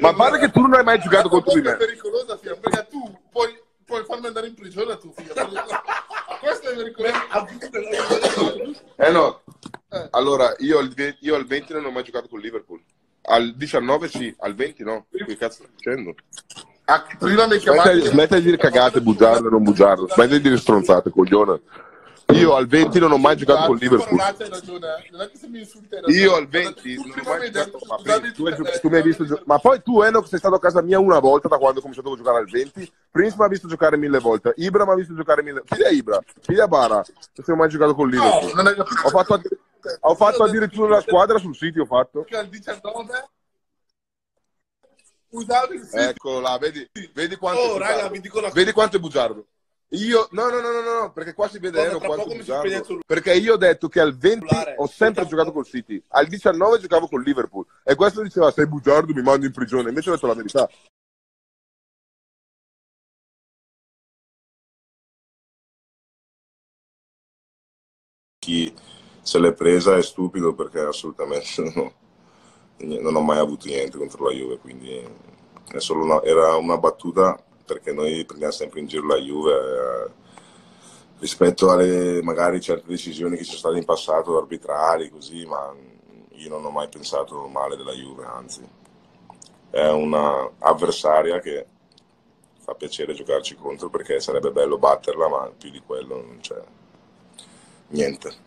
Ma pare che tu non hai mai giocato contro di me. È pericolosa, figlio, perché tu puoi, puoi farmi andare in prigione tu, figlio. Questo è pericoloso. Eh no. Allora, io al, io al 20 non ho mai giocato con Liverpool. Al 19 sì, al 20 no. Che cazzo stai dicendo? Ah, prima mi chiamavi... smetti di dire cagate, bugiardo, non bugiardo. Smetti di dire stronzate, coglione. Io al 20 non ho mai giocato con Liverpool. Non è che se mi ragione. Io al 20 Tu non ho mai giocato. Tu, mi hai visto Ma poi tu, Enoch, sei stato a casa mia una volta da quando ho cominciato a giocare al 20. Prince mi ha visto giocare mille volte. Ibra mi ha visto giocare mille volte. Chi è Ibra? Chi è Bara? Non siamo mai giocato con No, Liverpool. non hai capito. Ho fatto, ho fatto addirittura la squadra sul sito, ho fatto. Che al 19 usavi il sito. Eccolo là, vedi, vedi quanto Oh, raga, una Vedi quanto è bugiardo. Io, no, no, no, no, no, perché qua si vede quanto poco è mi cellulare. Perché io ho detto che al 20 Cellulare. ho sempre Tra giocato col City, al 19 giocavo con Liverpool. E questo diceva, sei bugiardo, mi mando in prigione. Invece ho detto la verità. chi se l'è presa è stupido perché assolutamente no, non ho mai avuto niente contro la Juve, quindi è solo una- era una battuta perché noi prendiamo sempre in giro la Juve eh, rispetto alle magari certe decisioni che ci sono state in passato, arbitrali, così, ma io non ho mai pensato male della Juve, anzi è una avversaria che fa piacere giocarci contro perché sarebbe bello batterla, ma più di quello non c'è niente.